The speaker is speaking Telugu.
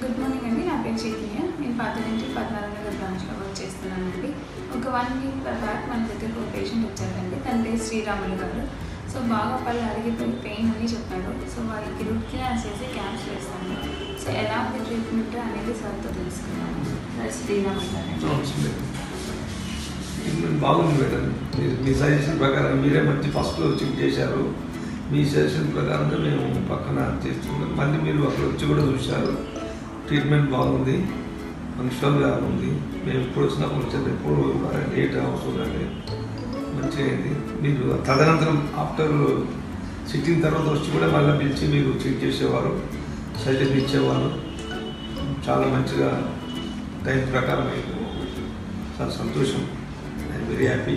గుడ్ మార్నింగ్ అండి. నా పేరు చైతన్య. నేను పాత నుంచి పద్నాలుగు నగర్ బ్రాంచ్లో వర్క్ చేస్తున్నానండి. ఒక వన్ వీక్ బ్యాక్ మన దగ్గరకు ఒక పేషెంట్ వచ్చారండి తన పేరు శ్రీరాములు గారు. సో బాగా పళ్ళు అరిగిపోయి పెయిన్ అని చెప్పాడు. సో వాళ్ళకి రూట్ కెనాల్స్ చేసి క్యాంప్స్ వేస్తాను. సో ఎలా ట్రీట్మెంట్ అనేది సార్తో తెలుసుకున్నాను సార్ శ్రీరాములు ట్రీట్మెంట్ బాగుంది మేడం. మీరు మీ సజెషన్ ప్రకారం మీరే మంచి ఫస్ట్ చెక్ చేశారు. మీ సజెషన్ ప్రకారంగా మేము పక్కన చేస్తున్నాం. మళ్ళీ మీరు అక్కడ వచ్చి కూడా చూశారు. ట్రీట్మెంట్ బాగుంది ఫంక్షనల్గా ఉంది. మేము ఎప్పుడు వచ్చినప్పుడు వచ్చేది ఎప్పుడు లేట్ అవసరం లేదు. మంచిగా అయింది. మీరు తదనంతరం ఆఫ్టర్ సిట్టిన తర్వాత వచ్చి కూడా మళ్ళీ పిలిచి మీరు చెక్ చేసేవారు సజెషన్ ఇచ్చేవారు. చాలా మంచిగా టైం ప్రకారం అయింది. చాలా సంతోషం. I very happy